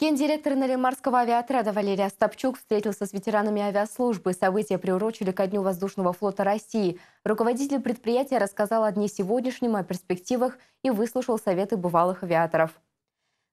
Гендиректор Наринмарского авиаотряда Валерий Остапчук встретился с ветеранами авиаслужбы. События приурочили ко Дню воздушного флота России. Руководитель предприятия рассказал о дне сегодняшнем, о перспективах и выслушал советы бывалых авиаторов.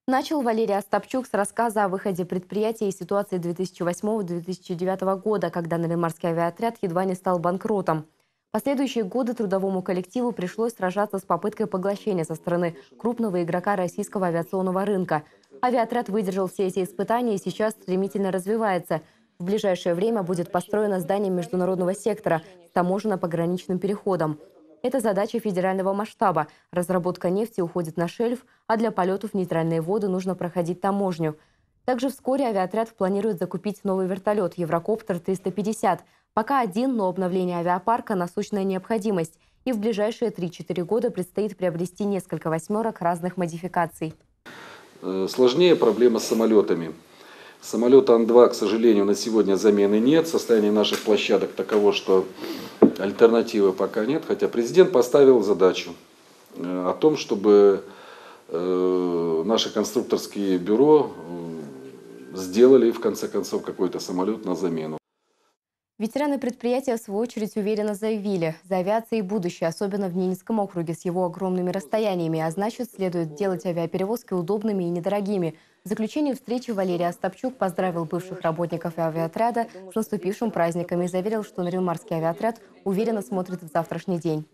Начал Валерий Остапчук с рассказа о выходе предприятия из ситуации 2008-2009 года, когда Наринмарский авиаотряд едва не стал банкротом. Последующие годы трудовому коллективу пришлось сражаться с попыткой поглощения со стороны крупного игрока российского авиационного рынка – Авиаотряд выдержал все эти испытания и сейчас стремительно развивается. В ближайшее время будет построено здание международного сектора с таможенно-пограничным переходом. Это задача федерального масштаба. Разработка нефти уходит на шельф, а для полетов в нейтральные воды нужно проходить таможню. Также вскоре авиаотряд планирует закупить новый вертолет «Еврокоптер-350». Пока один, но обновление авиапарка – насущная необходимость. И в ближайшие 3-4 года предстоит приобрести несколько восьмерок разных модификаций. Э, сложнее проблема с самолетами. Самолета Ан-2, к сожалению, на сегодня замены нет. Состояние наших площадок таково, что альтернативы пока нет. Хотя президент поставил задачу э, о том, чтобы э, наше конструкторские бюро сделали в конце концов какой-то самолет на замену. Ветераны предприятия, в свою очередь, уверенно заявили, за авиацией будущее, особенно в Ненецком округе с его огромными расстояниями, а значит, следует делать авиаперевозки удобными и недорогими. В заключении встречи Валерий Остапчук поздравил бывших работников авиаотряда с наступившим праздниками и заверил, что Наринмарский авиаотряд уверенно смотрит в завтрашний день.